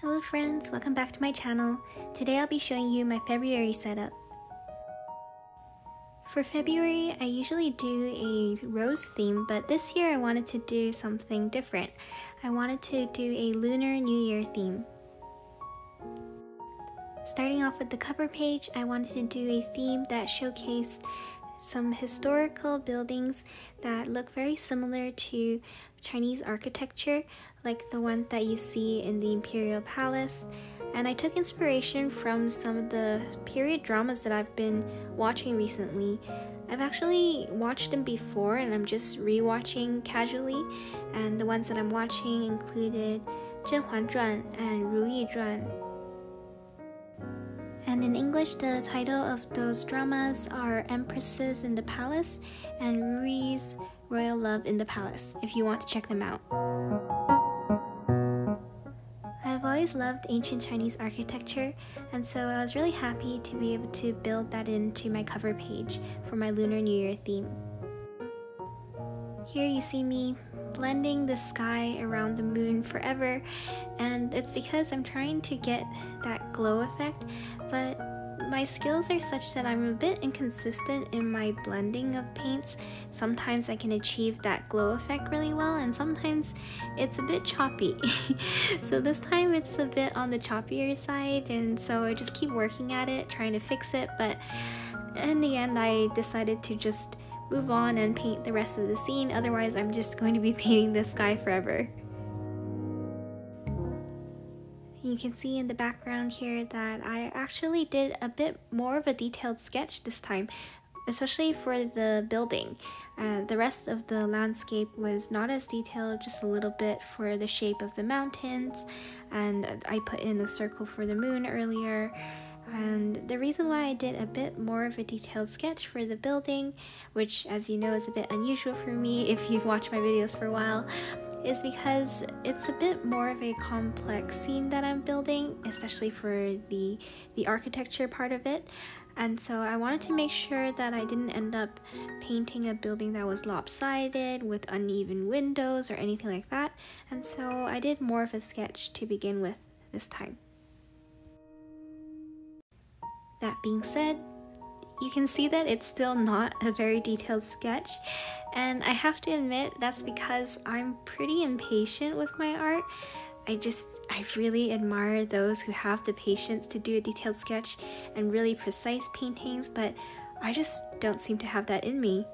Hello friends, welcome back to my channel. Today I'll be showing you my February setup. For February, I usually do a rose theme, but this year I wanted to do something different. I wanted to do a Lunar New Year theme. Starting off with the cover page, I wanted to do a theme that showcased some historical buildings that look very similar to Chinese architecture, like the ones that you see in the Imperial Palace. And I took inspiration from some of the period dramas that I've been watching recently. I've actually watched them before and I'm just rewatching casually. And the ones that I'm watching included Zhen Huan Zhuan and Ru Yi Zhuan. And in English, the title of those dramas are Empresses in the Palace and Ru Yi's Royal Love in the Palace, if you want to check them out. I've always loved ancient Chinese architecture, and so I was really happy to be able to build that into my cover page for my Lunar New Year theme. Here you see me blending the sky around the moon forever, and it's because I'm trying to get that glow effect, but my skills are such that I'm a bit inconsistent in my blending of paints. Sometimes I can achieve that glow effect really well, and sometimes it's a bit choppy. so this time it's a bit on the choppier side, and so I just keep working at it, trying to fix it, but in the end, I decided to just move on and paint the rest of the scene, otherwise, I'm just going to be painting the sky forever. You can see in the background here that I actually did a bit more of a detailed sketch this time, especially for the building. Uh, the rest of the landscape was not as detailed, just a little bit for the shape of the mountains, and I put in a circle for the moon earlier. And the reason why I did a bit more of a detailed sketch for the building, which as you know is a bit unusual for me if you've watched my videos for a while, is because it's a bit more of a complex scene that I'm building, especially for the the architecture part of it. And so I wanted to make sure that I didn't end up painting a building that was lopsided with uneven windows or anything like that. And so I did more of a sketch to begin with this time. That being said, you can see that it's still not a very detailed sketch, and I have to admit that's because I'm pretty impatient with my art. I just, I really admire those who have the patience to do a detailed sketch and really precise paintings, but I just don't seem to have that in me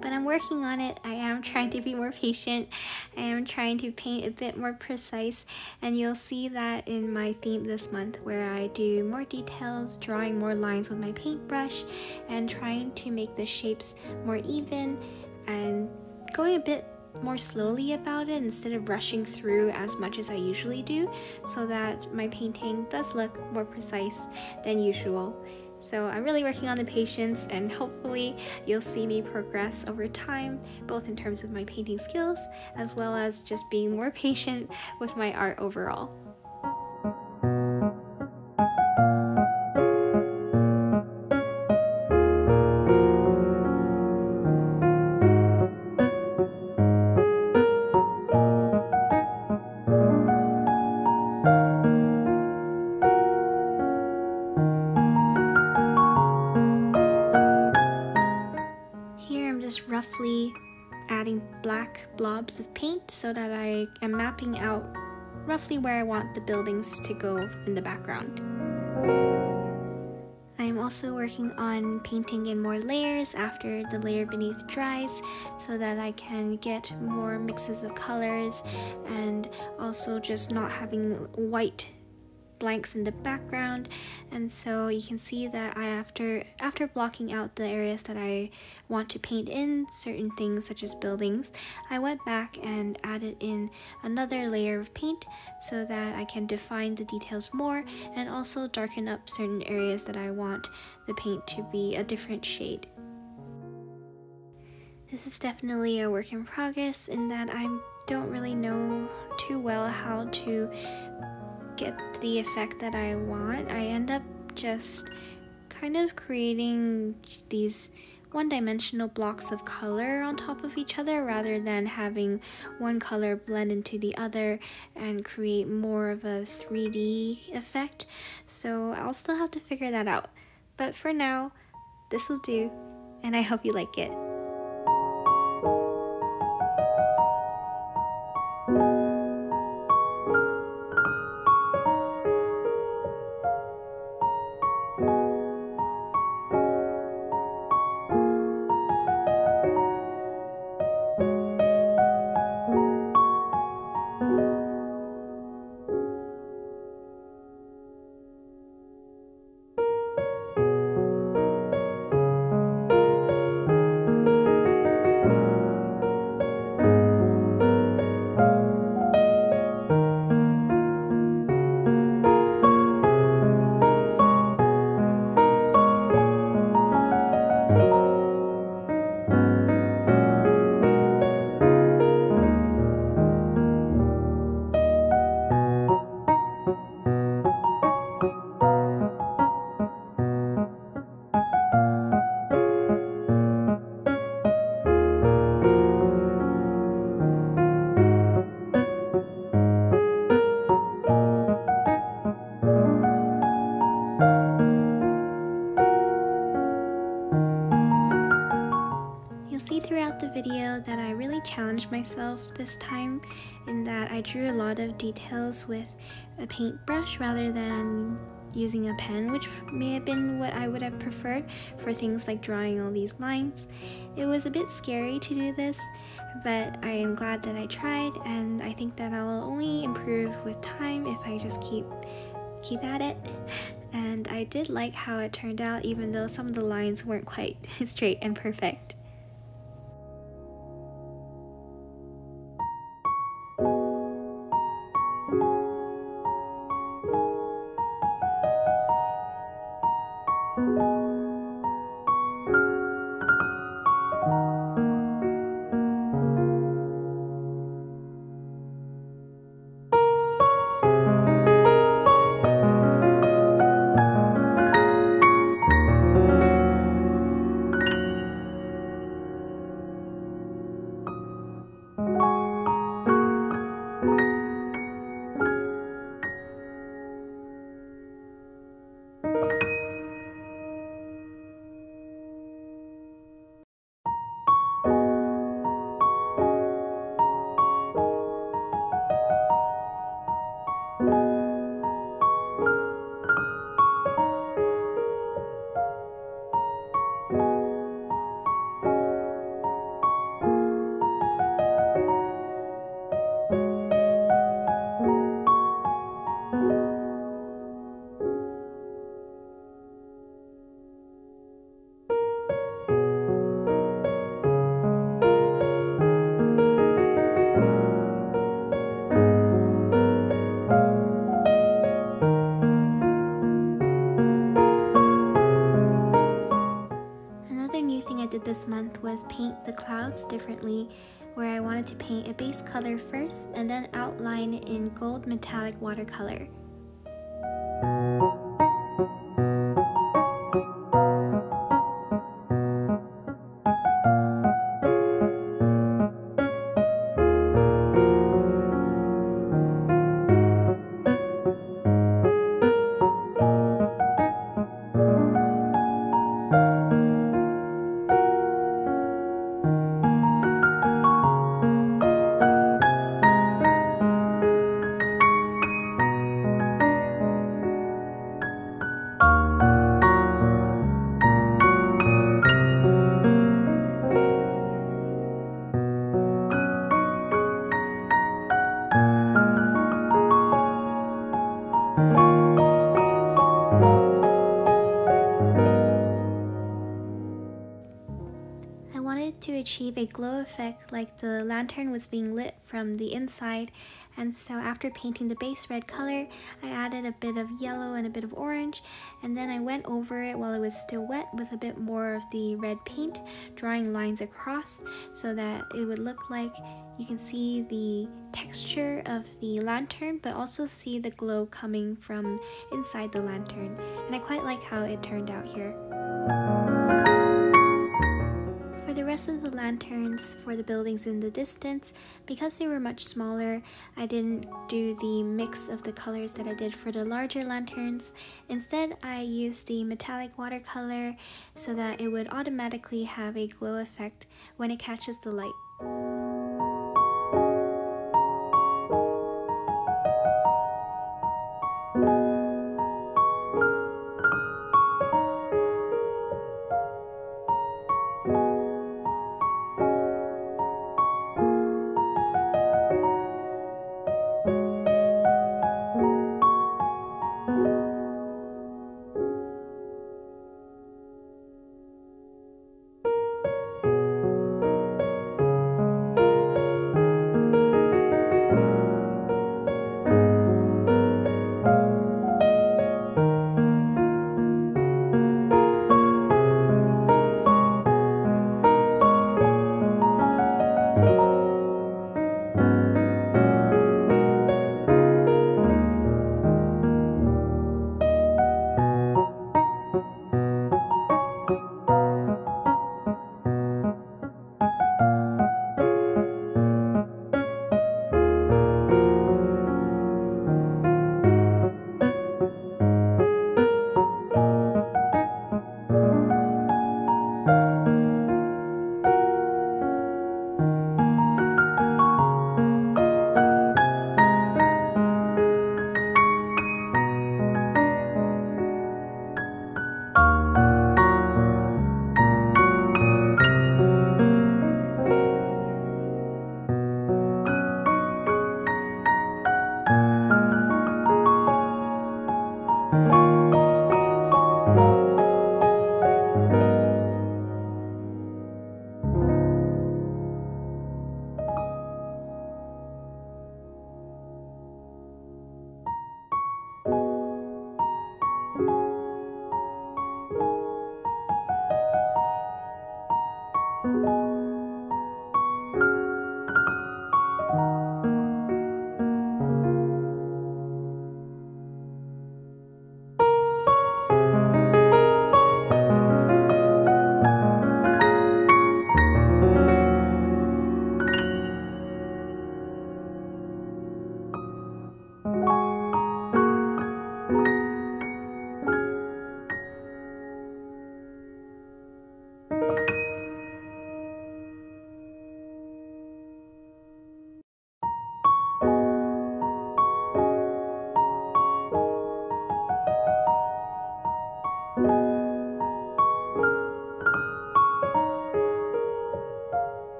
but I'm working on it. I am trying to be more patient. I am trying to paint a bit more precise, and you'll see that in my theme this month where I do more details, drawing more lines with my paintbrush, and trying to make the shapes more even and going a bit more slowly about it instead of rushing through as much as I usually do so that my painting does look more precise than usual. So I'm really working on the patience and hopefully you'll see me progress over time, both in terms of my painting skills as well as just being more patient with my art overall. So that I am mapping out roughly where I want the buildings to go in the background. I am also working on painting in more layers after the layer beneath dries so that I can get more mixes of colors and also just not having white blanks in the background and so you can see that I after after blocking out the areas that I want to paint in certain things such as buildings I went back and added in another layer of paint so that I can define the details more and also darken up certain areas that I want the paint to be a different shade. This is definitely a work in progress in that I don't really know too well how to get the effect that I want, I end up just kind of creating these one dimensional blocks of color on top of each other rather than having one color blend into the other and create more of a 3D effect. So I'll still have to figure that out. But for now, this will do, and I hope you like it. Myself this time in that I drew a lot of details with a paintbrush rather than using a pen, which may have been what I would have preferred for things like drawing all these lines. It was a bit scary to do this, but I am glad that I tried, and I think that I'll only improve with time if I just keep keep at it. And I did like how it turned out, even though some of the lines weren't quite straight and perfect. This month was paint the clouds differently, where I wanted to paint a base color first and then outline in gold metallic watercolor. Effect like the lantern was being lit from the inside. And so after painting the base red color I added a bit of yellow and a bit of orange. And then I went over it while it was still wet with a bit more of the red paint drawing lines across so that it would look like you can see the texture of the lantern but also see the glow coming from inside the lantern. And I quite like how it turned out here. Rest of the lanterns for the buildings in the distance, because they were much smaller, I didn't do the mix of the colors that I did for the larger lanterns. Instead, I used the metallic watercolor so that it would automatically have a glow effect when it catches the light.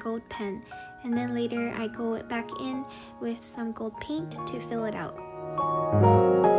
Gold pen and then later I go it back in with some gold paint to fill it out.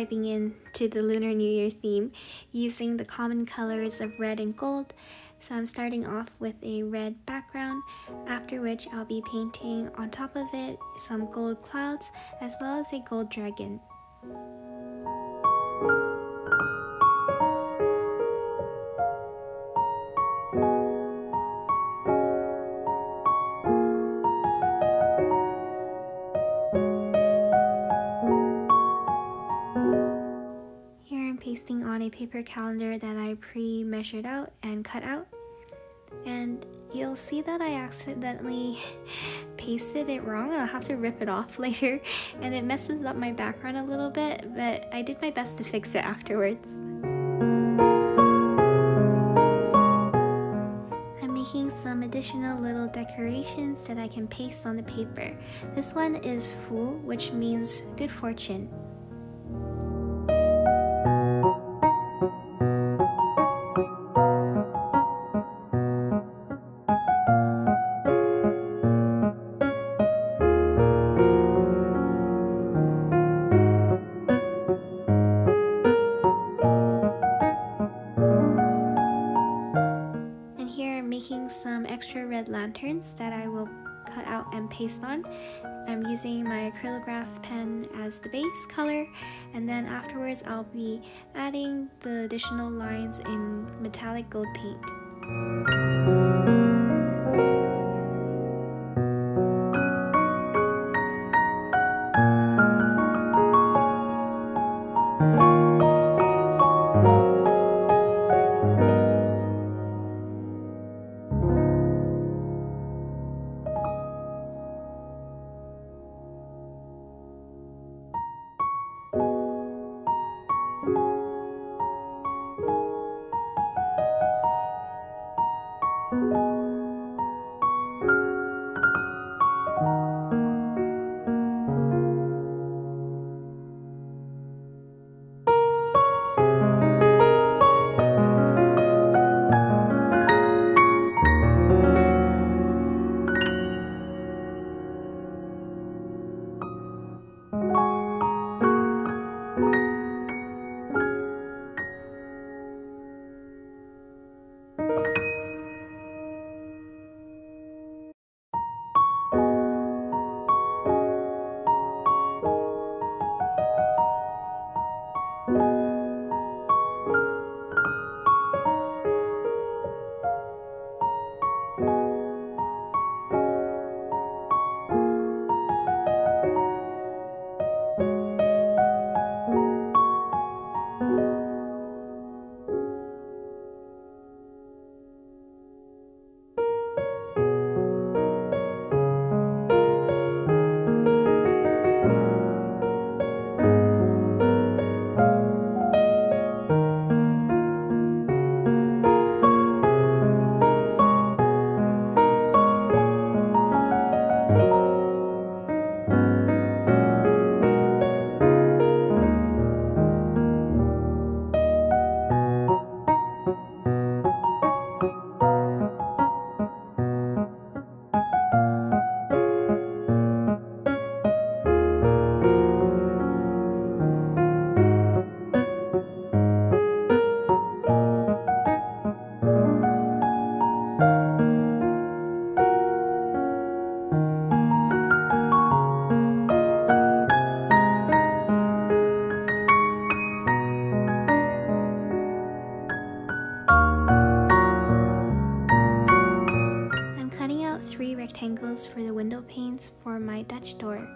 Diving into the Lunar New Year theme using the common colors of red and gold. So I'm starting off with a red background, after which I'll be painting on top of it some gold clouds as well as a gold dragon. On a paper calendar that I pre-measured out and cut out. And you'll see that I accidentally pasted it wrong and I'll have to rip it off later and it messes up my background a little bit, but I did my best to fix it afterwards. I'm making some additional little decorations that I can paste on the paper. This one is Fu, which means good fortune. Paste on. I'm using my acrylograph pen as the base color and then afterwards I'll be adding the additional lines in metallic gold paint. Panes for my Dutch door.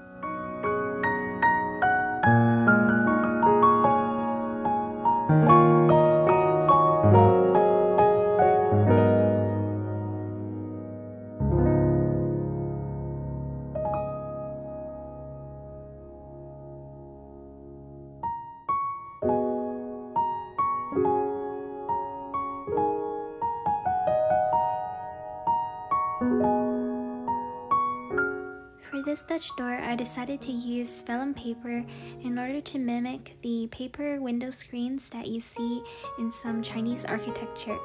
Dutch door, I decided to use vellum paper in order to mimic the paper window screens that you see in some Chinese architecture.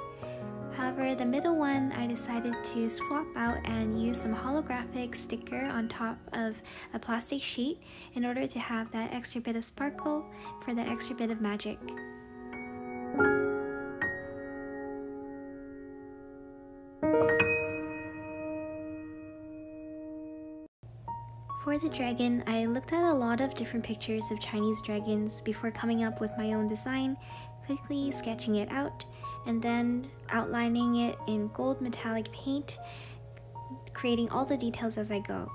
However, the middle one I decided to swap out and use some holographic sticker on top of a plastic sheet in order to have that extra bit of sparkle for that extra bit of magic. For the dragon, I looked at a lot of different pictures of Chinese dragons before coming up with my own design, quickly sketching it out, and then outlining it in gold metallic paint, creating all the details as I go.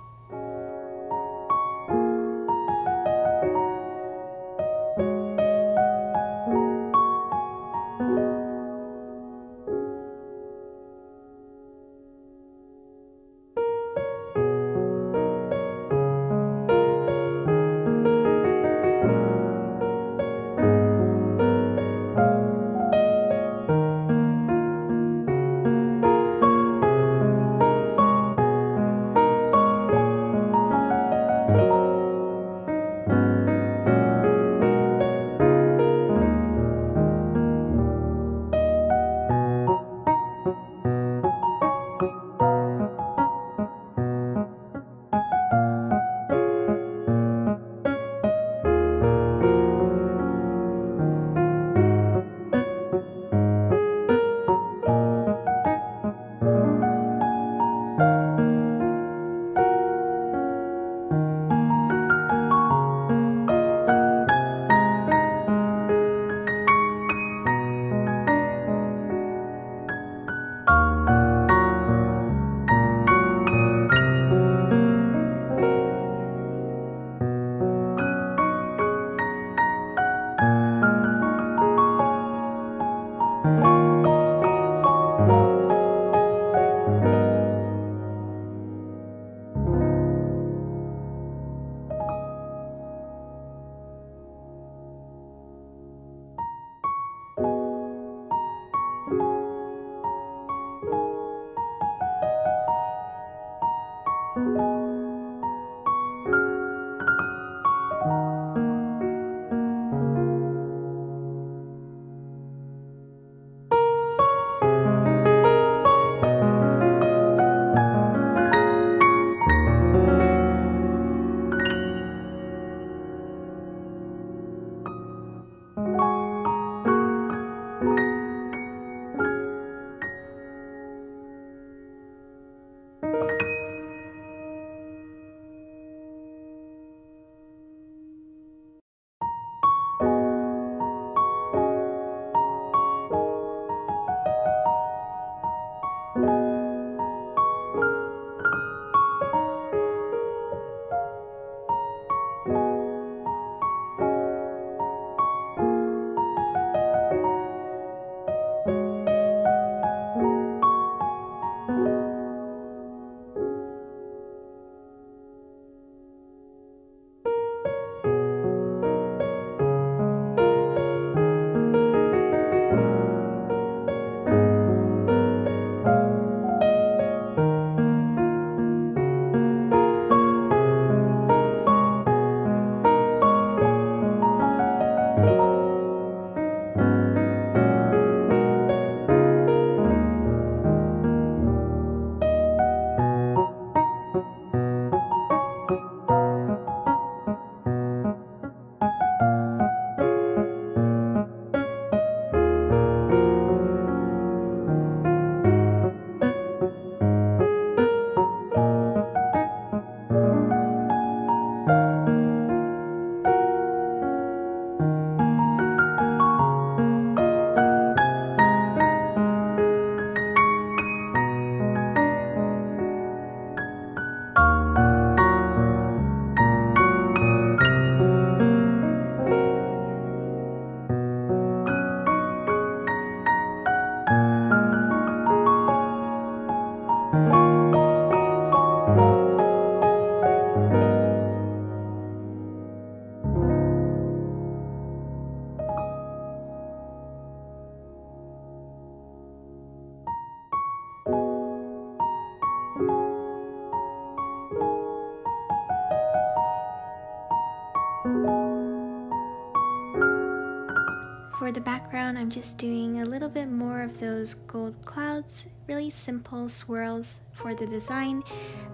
Background, I'm just doing a little bit more of those gold clouds, really simple swirls for the design.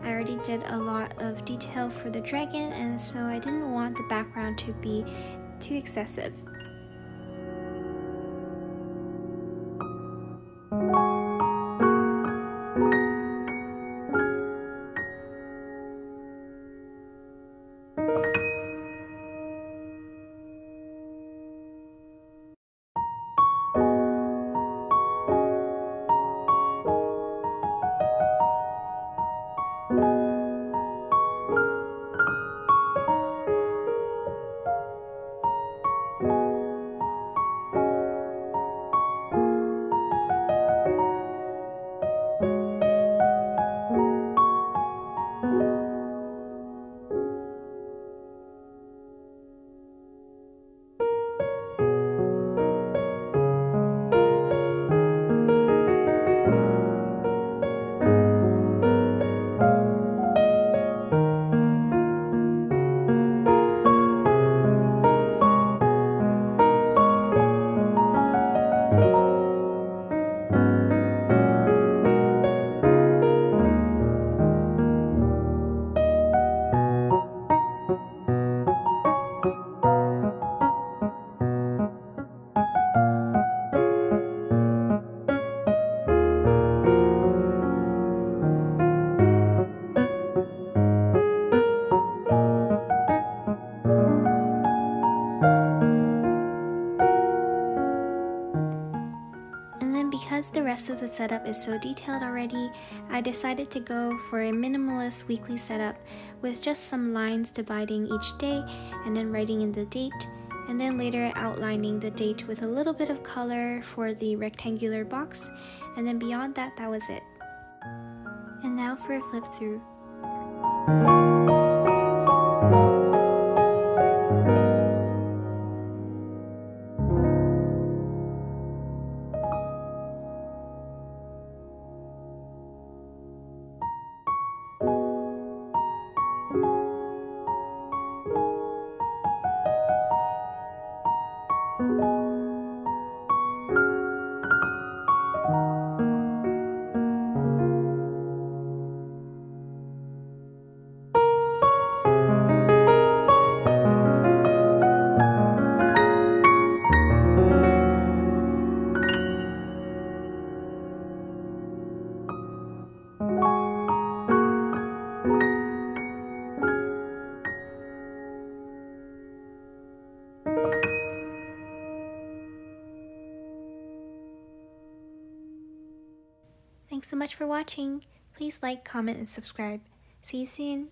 I already did a lot of detail for the dragon and so I didn't want the background to be too excessive. Rest of the setup is so detailed already, I decided to go for a minimalist weekly setup with just some lines dividing each day and then writing in the date, and then later outlining the date with a little bit of color for the rectangular box, and then beyond that, that was it. And now for a flip through. For watching. Please like, comment, and subscribe. See you soon.